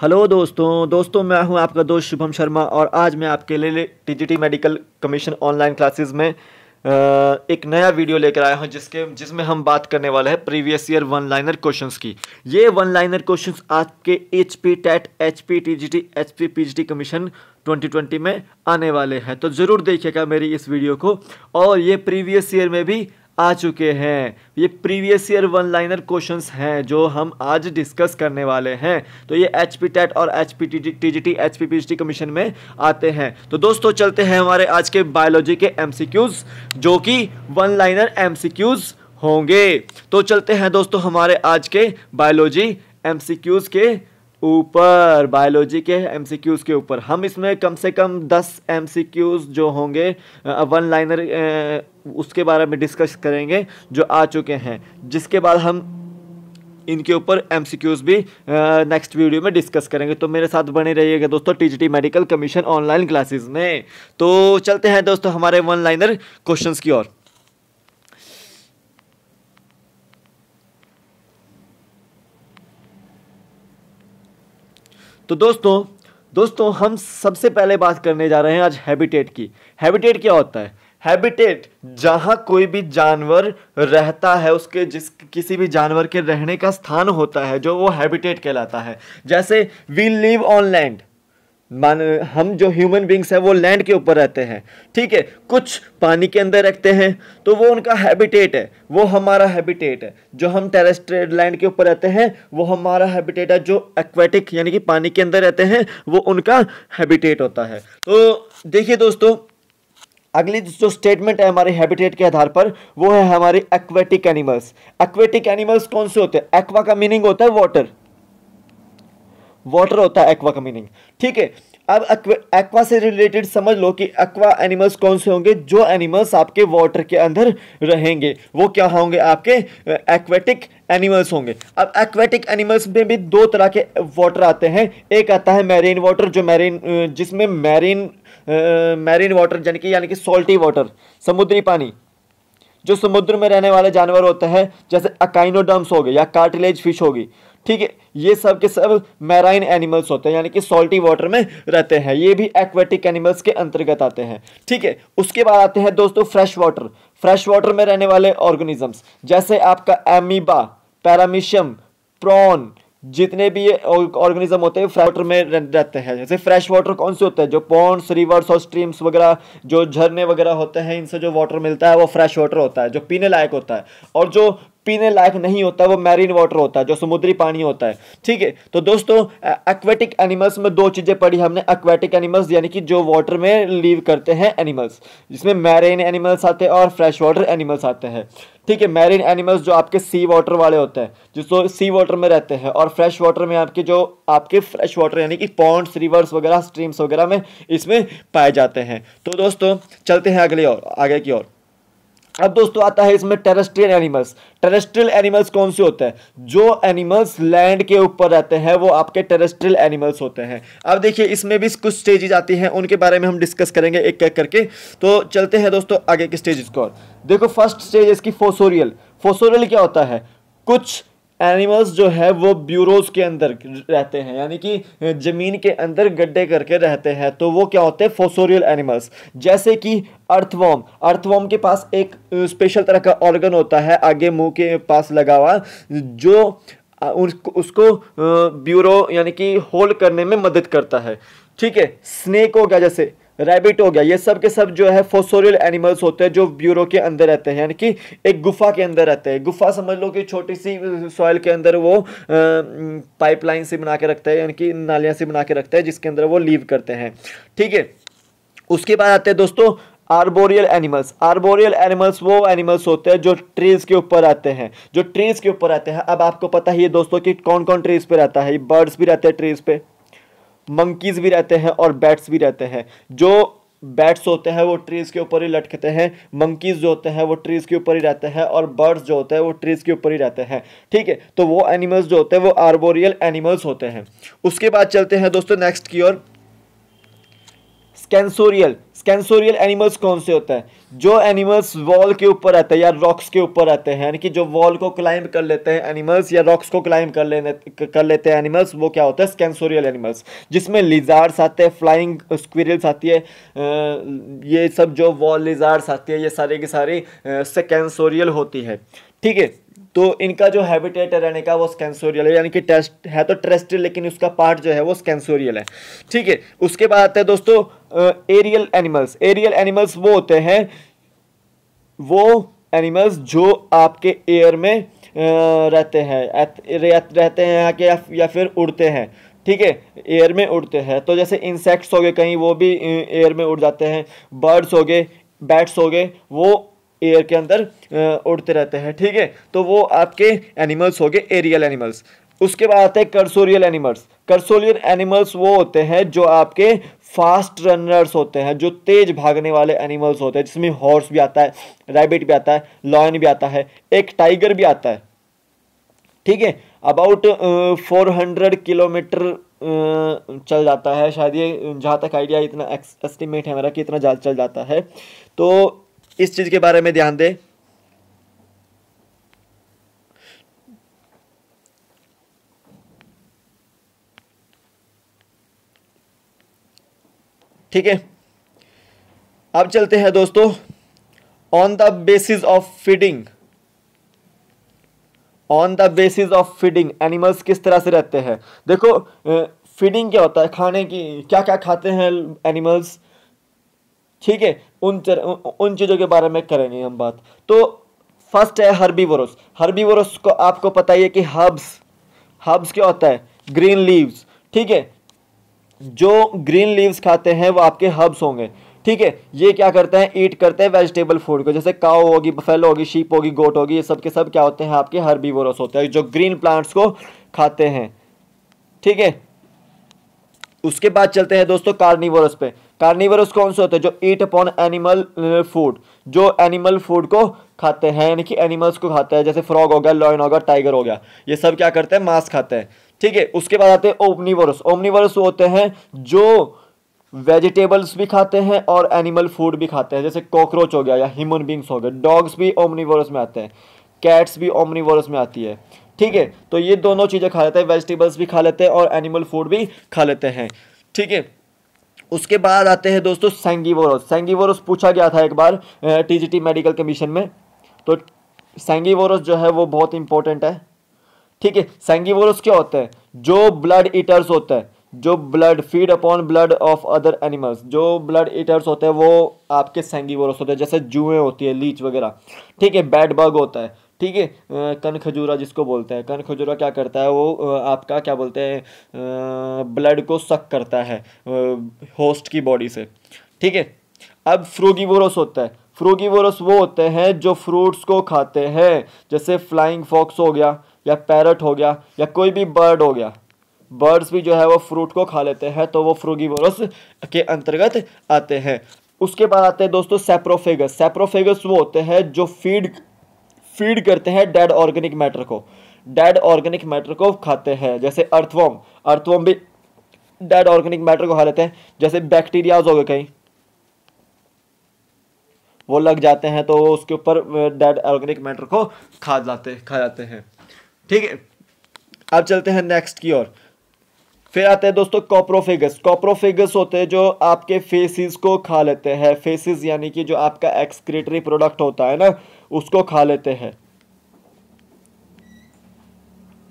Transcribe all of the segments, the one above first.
Hello दोस्तों दोस्तों, मैं हूँ आपका दोस्त शुभम शर्मा और आज मैं आपके लिए TGT medical commission online classes में एक नया वीडियो लेकर आया हूँ जिसके जिसमें हम बात करने वाले हैं previous year one liner questions की। ये वन लाइनर क्वेश्चंस आपके H P TET H P T G T H P P G T commission 2020 में आने वाले हैं। तो ज़रूर देखिएगा मेरी इस वीडियो को और ये प्रीवियस ईयर में भी आ चुके हैं। ये previous year one liner questions हैं जो हम आज डिस्कस करने वाले हैं। तो ये एच पी टेट और H P T T G T H P P T commission में आते हैं। तो दोस्तों, चलते हैं हमारे आज के बायोलॉजी के एम सी क्यूज़ जो कि one liner M C Qs होंगे। तो चलते हैं दोस्तों हमारे आज के बायोलॉजी एम सी क्यूज़ के ऊपर बायोलॉजी के एम के ऊपर। हम इसमें कम से कम दस एम जो होंगे वन लाइनर उसके बारे में डिस्कस करेंगे, जो आ चुके हैं। जिसके बाद हम इनके ऊपर एम भी नेक्स्ट वीडियो में डिस्कस करेंगे। तो मेरे साथ बने रहिएगा दोस्तों TGT medical commission online classes में। तो चलते हैं दोस्तों हमारे वन लाइनर क्वेश्चंस की ओर। तो दोस्तों दोस्तों, हम सबसे पहले बात करने जा रहे हैं आज हैबिटेट की। हैबिटेट क्या होता है? हैबिटेट जहाँ कोई भी जानवर रहता है, उसके जिस किसी भी जानवर के रहने का स्थान होता है, जो वो हैबिटेट कहलाता है। जैसे वी लिव ऑन लैंड मान, हम जो ह्यूमन बींग्स हैं, वो लैंड के ऊपर रहते हैं। ठीक है? कुछ पानी के अंदर रखते हैं तो वो उनका हैबिटेट है, वो हमारा हैबिटेट है। जो हम टेरेस्ट्रियल लैंड के ऊपर रहते हैं, वो हमारा हैबिटेट है। जो एक्वेटिक यानी कि पानी के अंदर रहते हैं, वो उनका हैबिटेट होता है। तो देखिए दोस्तों, अगली जो स्टेटमेंट है हमारे हैबिटेट के आधार पर, वो है हमारे एक्वेटिक एनिमल्स एक्वेटिक एनिमल्स कौन से होते हैं? एक्वा का मीनिंग होता है वाटर वाटर होता है एक्वा का मीनिंग ठीक है? अब एक्वा से रिलेटेड समझ लो कि एक्वा एनिमल्स कौन से होंगे? जो एनिमल्स आपके वाटर के अंदर रहेंगे, वो क्या होंगे? आपके एक्वेटिक एनिमल्स होंगे। अब एक्वेटिक एनिमल्स में भी दो तरह के वाटर आते हैं। एक आता है मैरीन वाटर जो मैरीन जिसमें मैरीन मैरीन वाटर यानी कि यानी कि सॉल्टी वाटर समुद्री पानी, जो समुद्र में रहने वाले जानवर होते हैं, जैसे अकाइनोडम्स हो गए या कार्टिलेज फ़िश होगी। ठीक है, ये सब के सब मैराइन एनिमल्स होते हैं, यानी कि सॉल्टी वाटर में रहते हैं। ये भी एक्वेटिक एनिमल्स के अंतर्गत आते हैं। ठीक है, उसके बाद आते हैं दोस्तों फ्रेश वाटर फ्रेश वाटर में रहने वाले ऑर्गेनिजम्स जैसे आपका एमीबा पैरामिशियम प्रॉन जितने भी ऑर्गेनिज्म होते हैं फ्रेश वाटर में रहते हैं। जैसे फ्रेश वाटर कौन से होते हैं? जो पॉन्ड्स रिवर्स और स्ट्रीम्स वगैरह, जो झरने वगैरह होते हैं, इनसे जो वाटर मिलता है, वो फ्रेश वाटर होता है, जो पीने लायक होता है। और जो पीने लायक नहीं होता, वो मैरीन वाटर होता है, जो समुद्री पानी होता है। ठीक है? तो दोस्तों एक्वेटिक एनिमल्स में दो चीज़ें पढ़ी हमने। एक्वेटिक एनिमल्स यानी कि जो वाटर में लीव करते हैं एनिमल्स जिसमें मैरीन एनिमल्स आते हैं और फ्रेश वाटर एनिमल्स आते हैं। ठीक है? मैरीन एनिमल्स जो आपके सी वाटर वाले होते हैं, जो सी वाटर में रहते हैं, और फ्रेश वाटर में आपके जो, आपके फ्रेश वाटर यानी कि पॉन्ड्स रिवर्स वगैरह स्ट्रीम्स वगैरह में इसमें पाए जाते हैं। तो दोस्तों, चलते हैं अगले और आगे की ओर। अब दोस्तों आता है इसमें टेरेस्ट्रियल एनिमल्स टेरेस्ट्रियल एनिमल्स कौन से होते हैं? जो एनिमल्स लैंड के ऊपर रहते हैं, वो आपके टेरेस्ट्रियल एनिमल्स होते हैं। अब देखिए, इसमें भी कुछ स्टेजेज आती हैं, उनके बारे में हम डिस्कस करेंगे एक एक करके। तो चलते हैं दोस्तों आगे के स्टेजेस को। देखो फ़र्स्ट स्टेज इसकी फोसोरियल फोसोरियल क्या होता है? कुछ एनिमल्स जो है वो ब्यूरोज के अंदर रहते हैं, यानी कि ज़मीन के अंदर गड्ढे करके रहते हैं। तो वो क्या होते हैं? फोसोरियल एनिमल्स जैसे कि अर्थवॉम अर्थवॉम के पास एक स्पेशल तरह का ऑर्गन होता है, आगे मुँह के पास लगा हुआ, जो उसको उसको ब्यूरो, यानी कि होल्ड करने में मदद करता है। ठीक है? स्नेक हो गया जैसे रैबिट हो गया। ये सब के सब जो है फोसोरियल एनिमल्स होते हैं जो ब्यूरो के अंदर रहते हैं। यानी कि एक गुफा के अंदर रहते हैं। गुफा समझ लो कि छोटी सी सॉइल के अंदर वो पाइपलाइन से बना के रखते हैं, यानी कि नालियाँ से बना के रखते हैं, जिसके अंदर वो लीव करते हैं। ठीक है? उसके बाद आते हैं दोस्तों आर्बोरियल एनिमल्स आर्बोरियल एनिमल्स वो एनिमल्स होते हैं जो ट्रीज के ऊपर आते हैं। जो ट्रीज के ऊपर आते हैं। अब आपको पता ही है दोस्तों कि कौन कौन ट्रीज पे रहता है। बर्ड्स भी रहते हैं ट्रीज पे। मंकीज भी रहते हैं और बैट्स भी रहते हैं। जो बैट्स होते हैं, वो ट्रीज़ के ऊपर ही लटकते हैं। मंकीज जो होते हैं, वो ट्रीज़ के ऊपर ही रहते हैं और बर्ड्स जो होते हैं, वो ट्रीज़ के ऊपर ही रहते हैं। ठीक है तो वो एनिमल्स जो होते हैं, वो आर्बोरियल एनिमल्स होते हैं। उसके बाद चलते हैं दोस्तों नेक्स्ट की ओर। स्कैंसोरियल स्कैंसोरियल एनिमल्स कौन से होते हैं? जो एनिमल्स वॉल के ऊपर रहते हैं या रॉक्स के ऊपर रहते हैं, यानी कि जो वॉल को क्लाइंब कर लेते हैं एनिमल्स या रॉक्स को क्लाइंब कर लेने, कर लेते हैं एनिमल्स वो क्या होता है? स्कैंसोरियल एनिमल्स जिसमें लिजार्ड्स आते हैं फ्लाइंग स्क्विरल्स आती है ये सब जो वॉल लिजार्ड्स आती है, ये सारे की सारी स्कैंसोरियल होती है। ठीक है तो इनका जो हैबिटेट है रहने का, वो स्कैंसोरियल है, यानी कि टेस्ट है तो ट्रेस्ट्रियल लेकिन उसका पार्ट जो है वो स्कैंसोरियल है। ठीक है, उसके बाद आते हैं दोस्तों एरियल एनिमल्स एरियल एनिमल्स वो होते हैं वो एनिमल्स जो आपके एयर में रहते हैं रहते हैं या, या फिर उड़ते हैं ठीक है? एयर में उड़ते हैं। तो जैसे इंसेक्ट्स हो गए कहीं वो भी एयर में उड़ जाते हैं। बर्ड्स हो गए बैट्स हो गए वो एयर के अंदर उड़ते रहते हैं ठीक है? तो वो आपके एनिमल्स हो गए एरियल एनिमल्स उसके बाद आते हैं कर्सोरियल एनिमल्स। कर्सोरियल एनिमल्स वो होते हैं जो आपके फास्ट रनर्स होते हैं, जो तेज भागने वाले एनिमल्स होते हैं, जिसमें हॉर्स भी आता है, रैबिट भी आता है, लॉयन भी आता है, एक टाइगर भी आता है। ठीक है? अबाउट फोर हंड्रेड किलोमीटर चल जाता है। शायद ये, जहाँ तक आइडिया इतना एस्टिमेट है मेरा कि इतना ज़्यादा चल जाता है। तो इस चीज़ के बारे में ध्यान दें। ठीक है? अब चलते हैं दोस्तों on the basis of feeding on the basis of feeding animals किस तरह से रहते हैं? देखो फीडिंग क्या होता है? खाने की क्या क्या खाते हैं एनिमल्स ठीक है उन चर, उन चीज़ों के बारे में करेंगे हम बात। तो फ़र्स्ट है हर्बीवोरस हर्बीवोरस को आपको पता ही है कि हब्स हब्स क्या होता है? ग्रीन लीव्स ठीक है जो ग्रीन लीव्स खाते हैं, वो आपके हर्ब्स होंगे। ठीक है? ये क्या करते हैं? ईट करते हैं वेजिटेबल फ़ूड को। जैसे काओ होगी बफेलो होगी शीप होगी गोट होगी, ये सब के सब क्या होते हैं? आपके हर्बीवोरस होते हैं। जो ग्रीन प्लांट्स को खाते हैं। ठीक है? उसके बाद चलते हैं दोस्तों कार्निवोरस पे। कार्निवरस कौन से होते हैं? जो ईट अपॉन एनिमल फ़ूड जो एनिमल फ़ूड को खाते हैं, यानी कि एनिमल्स को खाते हैं। जैसे फ्रॉग हो गया लॉयन हो गया टाइगर हो गया। ये सब क्या करते हैं? मांस खाते हैं। ठीक है, उसके बाद आते हैं ओमनीवरस ओमनीवरस होते हैं जो वेजिटेबल्स भी खाते हैं और एनिमल फ़ूड भी खाते हैं। जैसे कॉकरोच हो गया या ह्यूमन बींग्स हो गए। डॉग्स भी ओमनीवरस में आते हैं। कैट्स भी ओमनीवरस में आती है। ठीक है तो ये दोनों चीज़ें खा लेते हैं। वेजिटेबल्स भी खा लेते हैं और एनिमल फ़ूड भी खा लेते हैं। ठीक है, उसके बाद आते हैं दोस्तों सेंगीवोरस सेंगीवोरस पूछा गया था एक बार टीजीटी मेडिकल कमीशन में। तो सेंगीवोरस जो है वो बहुत इंपॉर्टेंट है। ठीक है सेंगीवोरस क्या होता है? जो ब्लड ईटर्स होता है, जो blood feed upon blood of other animals जो ब्लड ईटर्स होते हैं वो आपके सेंगीवोरस होते हैं, जैसे जुएँ होती है, लीच वगैरह। ठीक है बैड बग होता है। ठीक है कन खजूरा जिसको बोलते हैं कन खजूरा क्या करता है, वो आपका क्या बोलते हैं ब्लड को सक करता है होस्ट की बॉडी से। ठीक है, अब फ्रूगीवोरस होता है। फ्रूगीवोरस वो होते हैं जो फ्रूट्स को खाते हैं, जैसे फ्लाइंग फॉक्स हो गया या पैरट हो गया या कोई भी बर्ड हो गया, बर्ड्स भी जो है वो फ्रूट को खा लेते हैं तो वो फ्रूगीवोरस के अंतर्गत आते हैं। उसके बाद आते हैं दोस्तों सेप्रोफेगस। सेप्रोफेगस वो होते हैं जो फ़ीड फ़ीड करते हैं डेड ऑर्गेनिक मैटर को। डेड ऑर्गेनिक मैटर को खाते हैं, जैसे अर्थवॉम। अर्थवॉम भी डेड ऑर्गेनिक मैटर को खा लेते हैं, जैसे बैक्टीरियाज हो गए कहीं। वो लग जाते हैं तो उसके ऊपर डेड ऑर्गेनिक मैटर को खा जाते खा जाते हैं। ठीक है। अब चलते हैं नेक्स्ट की ओर। फिर आते हैं दोस्तों कॉप्रोफेगस कॉप्रोफेगस होते हैं जो आपके फेसिस को खा लेते हैं। फेसिस यानी कि जो आपका एक्सक्रेटरी प्रोडक्ट होता है ना, उसको खा लेते हैं।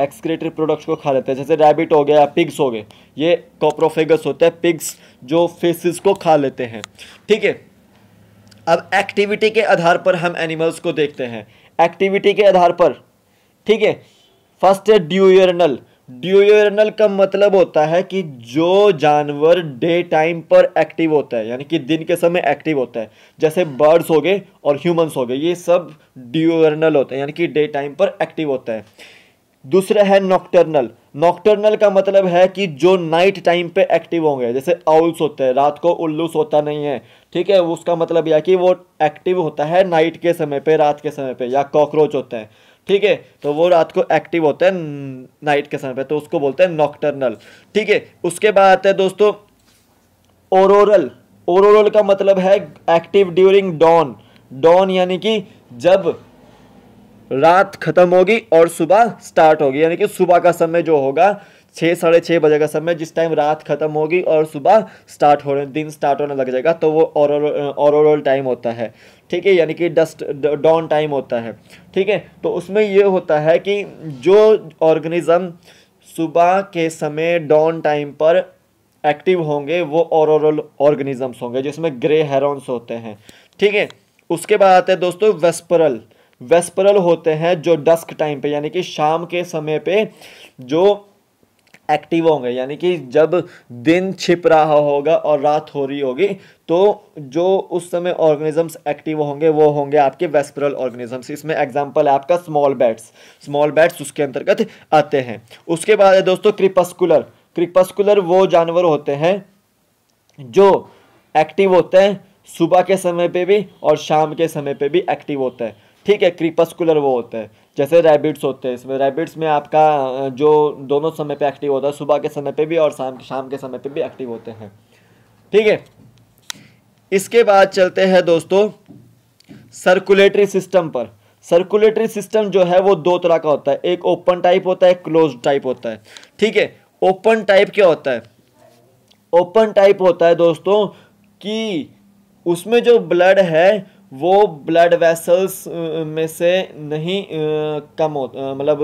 एक्सक्रेटरी प्रोडक्ट्स को खा लेते हैं। जैसे रैबिट हो गया पिग्स हो गए। ये कॉप्रोफेगस होता है पिग्स जो फेसिस को खा लेते हैं। ठीक है। अब एक्टिविटी के आधार पर हम एनिमल्स को देखते हैं। एक्टिविटी के आधार पर। ठीक है। फ़र्स्ट है ड्यूयरनल ड्यूयरनल का मतलब होता है कि जो जानवर डे टाइम पर एक्टिव होता है, यानी कि दिन के समय एक्टिव होता है। जैसे बर्ड्स हो गए और ह्यूमंस हो गए, ये सब ड्यूयरनल होते हैं, यानी कि डे टाइम पर एक्टिव होता है। दूसरा है नॉक्टर्नल। नॉक्टर्नल का मतलब है कि जो नाइट टाइम पे एक्टिव होंगे, जैसे आउल्स होते हैं, रात को उल्लू सोता नहीं है, ठीक है? उसका मतलब यह कि वो एक्टिव होता है नाइट के समय पे, रात के समय पे, या कॉकरोच होता है। ठीक है? तो वो रात को एक्टिव होता है नाइट के समय पे तो उसको बोलते हैं नॉक्टर्नल ठीक है? उसके बाद आता है दोस्तों ओरोरल ओरोरल का मतलब है एक्टिव ड्यूरिंग डॉन डॉन यानी कि जब रात खत्म होगी और सुबह स्टार्ट होगी, यानी कि सुबह का समय जो होगा छः, साढ़े छः बजे का समय जिस टाइम रात खत्म होगी और सुबह स्टार्ट होने दिन स्टार्ट होने लग जाएगा तो वो औरोरल टाइम होता है। ठीक है, यानी कि डस्ट डॉन टाइम होता है। ठीक है तो उसमें ये होता है कि जो ऑर्गेनिज्म सुबह के समय डॉन टाइम पर एक्टिव होंगे, वो औरोरल ऑर्गेनिजम्स होंगे, जिसमें ग्रे हेरॉन्स होते हैं। ठीक है, उसके बाद आते हैं दोस्तों वेस्परल वेस्परल होते हैं जो डस्क टाइम पे, यानी कि शाम के समय पे जो एक्टिव होंगे, यानी कि जब दिन छिप रहा होगा और रात हो रही होगी तो जो उस समय ऑर्गेनिजम्स एक्टिव होंगे, वो होंगे आपके वेस्परल ऑर्गेनिजम्स इसमें एग्जांपल है आपका स्मॉल बैट्स स्मॉल बैट्स उसके अंतर्गत आते हैं। उसके बाद है दोस्तों क्रिपस्कुलर क्रिपस्कुलर वो जानवर होते हैं जो एक्टिव होते हैं सुबह के समय पे भी और शाम के समय पे भी एक्टिव होता है। ठीक है क्रिपस्कुलर वो होता है। जैसे रैबिट्स होते हैं, इसमें रैबिट्स में आपका जो दोनों समय पे एक्टिव होता है, सुबह के समय पे भी और शाम शाम के समय पे भी एक्टिव होते हैं। ठीक है? इसके बाद चलते हैं दोस्तों सर्कुलेटरी सिस्टम पर। सर्कुलेटरी सिस्टम जो है, वो दो तरह का होता है। एक ओपन टाइप होता है क्लोज टाइप होता है। ठीक है? ओपन टाइप क्या होता है? ओपन टाइप होता है दोस्तों कि उसमें जो ब्लड है वो ब्लड वेसल्स में से नहीं कम हो मतलब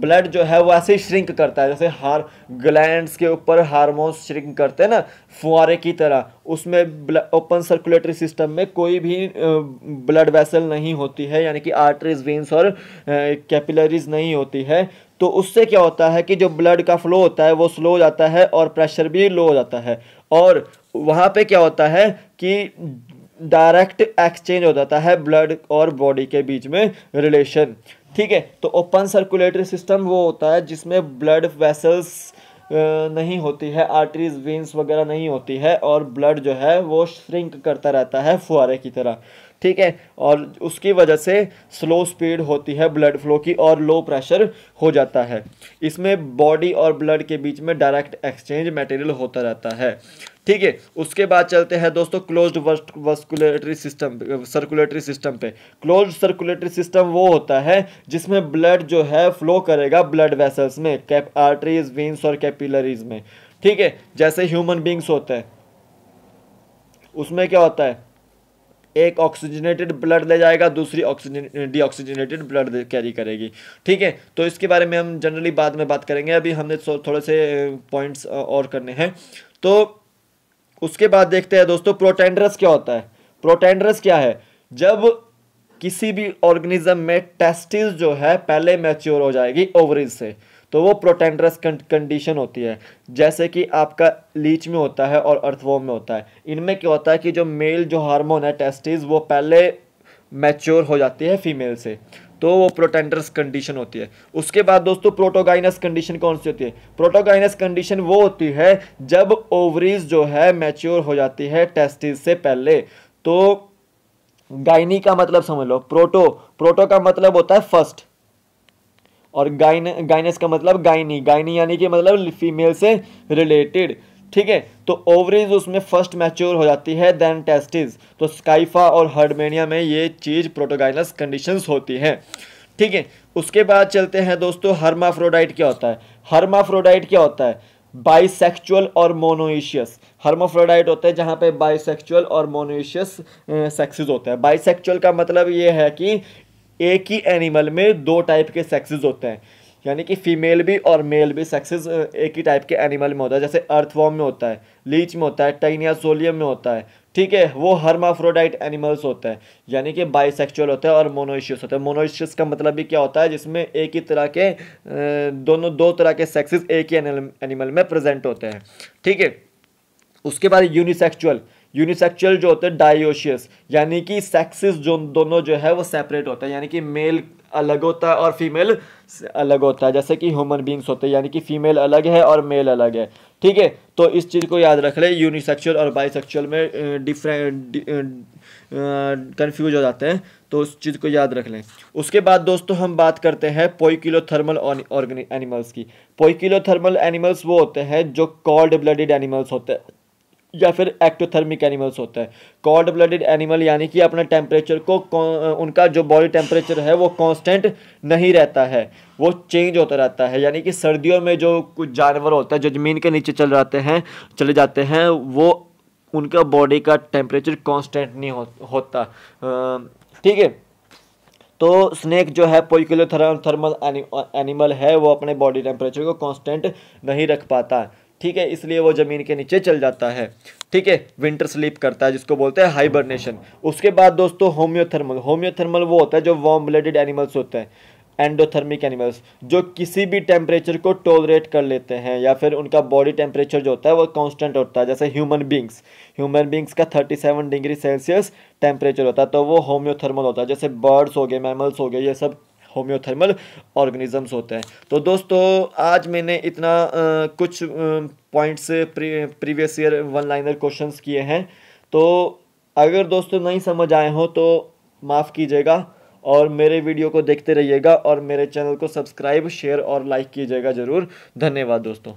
ब्लड जो है वो ऐसे ही श्रिंक करता है, जैसे हार ग्लैंड्स के ऊपर हार्मोन्स श्रिंक करते हैं ना फुआरे की तरह, उसमें ओपन सर्कुलेटरी सिस्टम में कोई भी ब्लड वेसल नहीं होती है, यानी कि आर्टरीज वेंस और कैपिलरीज नहीं होती है तो उससे क्या होता है कि जो ब्लड का फ्लो होता है, वो स्लो हो जाता है और प्रेशर भी लो हो जाता है, और वहाँ पे क्या होता है कि डायरेक्ट एक्सचेंज हो जाता है ब्लड और बॉडी के बीच में रिलेशन। ठीक है तो ओपन सर्कुलेटरी सिस्टम वो होता है जिसमें ब्लड वेसल्स नहीं होती है, आर्टरीज वेंस वगैरह नहीं होती है और ब्लड जो है वो श्रिंक करता रहता है फुहारे की तरह। ठीक है, और उसकी वजह से स्लो स्पीड होती है ब्लड फ्लो की और लो प्रेशर हो जाता है। इसमें बॉडी और ब्लड के बीच में डायरेक्ट एक्सचेंज मटेरियल होता रहता है। ठीक है, उसके बाद चलते हैं दोस्तों क्लोज्ड वस्कुलेटरी सिस्टम सर्कुलेटरी सिस्टम पे। क्लोज्ड सर्कुलेटरी सिस्टम वो होता है जिसमें ब्लड जो है फ्लो करेगा ब्लड वेसल्स में कैप आर्टरीज वेंस और कैपिलरीज में। ठीक है, जैसे ह्यूमन बींग्स होते हैं, उसमें क्या होता है? एक ऑक्सीजनेटेड ब्लड ले जाएगा, दूसरी ऑक्सीजन डीऑक्सीजनेटेड ब्लड कैरी करेगी। ठीक है तो इसके बारे में हम जनरली बाद में बात करेंगे। अभी हमने थोड़े से पॉइंट्स और करने हैं। तो उसके बाद देखते हैं दोस्तों, प्रोटेंड्रस क्या होता है? प्रोटेंड्रस क्या है? जब किसी भी ऑर्गेनिज्म में टेस्टिस जो है, पहले मैच्योर हो जाएगी ओवरीज से तो वो प्रोटेंड्रस कंडीशन होती है। जैसे कि आपका लीच में होता है और अर्थवॉम में होता है। इनमें क्या होता है कि जो मेल जो हार्मोन है टेस्टिस, वो पहले मैच्योर हो जाती है फीमेल से। तो वो प्रोटेंडर्स कंडीशन होती है। उसके बाद दोस्तों प्रोटोगाइनस कंडीशन कौन सी होती है? प्रोटोगाइनस कंडीशन वो होती है जब ओवरीज जो है मैच्योर हो जाती है टेस्टिस से पहले। तो गाइनी का मतलब समझ लो, प्रोटो प्रोटो का मतलब होता है फ़र्स्ट। और गाइन, गाइनस का मतलब गाइनी गाइनी यानी कि मतलब फीमेल से रिलेटेड। ठीक है? तो ओवरेज उसमें फ़र्स्ट मैच्योर हो जाती है देन टेस्टिस तो स्काइफा और हर्डमेनिया में ये चीज़ प्रोटोगाइनस कंडीशंस होती हैं। ठीक है? उसके बाद चलते हैं दोस्तों हर्माफ्रोडाइट क्या होता है? हर्माफ्रोडाइट क्या होता है? बाइसेक्चुअल और मोनोइशियस हर्माफ्रोडाइट होता है जहाँ पे बाइसेक्चुअल और मोनोइशियस सेक्सेस होते हैं। बाइसेक्चुअल का मतलब ये है कि एक ही एनिमल में दो टाइप के सेक्सेस होते हैं। यानी कि फीमेल भी और मेल भी सेक्सेस एक ही टाइप के एनिमल में होता है। जैसे अर्थवॉर्म में होता है लीच में होता है टाइनिया सोलियम में होता है। ठीक है, वो हर्माफ्रोडाइट एनिमल्स होता है। यानी कि बाइसेक्चुअल होता है और मोनोइशियस होता है। मोनोइशियस का मतलब भी क्या होता है? जिसमें एक ही तरह के दोनों, दो तरह के सेक्सेस एक ही एनिमल में प्रेजेंट होते हैं। ठीक है, उसके बाद यूनिसेक्चुअल यूनिसेक्चुअल जो होते हैं डायोशियस यानी कि सेक्सेस जो दोनों जो है, वो सेपरेट होता है। यानी कि मेल अलग होता है और फीमेल अलग होता है। जैसे कि ह्यूमन बींग्स होते हैं, यानी कि फीमेल अलग है और मेल अलग है। ठीक है? तो इस चीज़ को याद रख ले। यूनिसेक्चुअल और बाइसेक्चुअल में डिफरेंट कंफ्यूज हो जाते हैं। तो उस चीज़ को याद रख लें। उसके बाद दोस्तों, हम बात करते हैं पोइकिलोथर्मल एनिमल्स की। पोइकिलोथर्मल एनिमल्स वो होते हैं जो कॉल्ड ब्लडेड एनिमल्स होते हैं। या फिर एक्टोथर्मिक एनिमल्स होता है। कॉल्ड ब्लडेड एनिमल यानी कि अपना टेम्परेचर को उनका जो बॉडी टेम्परेचर है वो कांस्टेंट नहीं रहता है। वो चेंज होता रहता है। यानी कि सर्दियों में जो कुछ जानवर होता है जो ज़मीन के नीचे चल जाते हैं चले जाते हैं वो उनका बॉडी का टेम्परेचर कांस्टेंट नहीं हो, होता। ठीक है? तो स्नेक जो है पोइकुलर थर्मल एनिमल है वो अपने बॉडी टेम्परेचर को कांस्टेंट नहीं रख पाता। ठीक है, इसलिए वो ज़मीन के नीचे चल जाता है। ठीक है विंटर स्लीप करता है, जिसको बोलते हैं हाइबरनेशन उसके बाद दोस्तों होम्योथर्मल होम्योथर्मल वो होता है जो वार्म ब्लडेड एनिमल्स होते हैं एंडोथर्मिक एनिमल्स जो किसी भी टेम्परेचर को टोलरेट कर लेते हैं, या फिर उनका बॉडी टेम्परेचर जो होता है, वो कांस्टेंट होता है। जैसे ह्यूमन बींग्स ह्यूमन बींग्स का 37 डिग्री सेल्सियस टेम्परेचर होता है तो वो होम्योथर्मल होता है। जैसे बर्ड्स हो गए मैमल्स हो गए, ये सब होम्योथर्मल ऑर्गेनिजम्स होते हैं। तो दोस्तों आज मैंने इतना आ, कुछ points pre, previous year one liner questions किए हैं। तो अगर दोस्तों नहीं समझ आए हो तो माफ़ कीजिएगा और मेरे वीडियो को देखते रहिएगा और मेरे चैनल को सब्सक्राइब शेयर और लाइक कीजिएगा ज़रूर। धन्यवाद दोस्तों।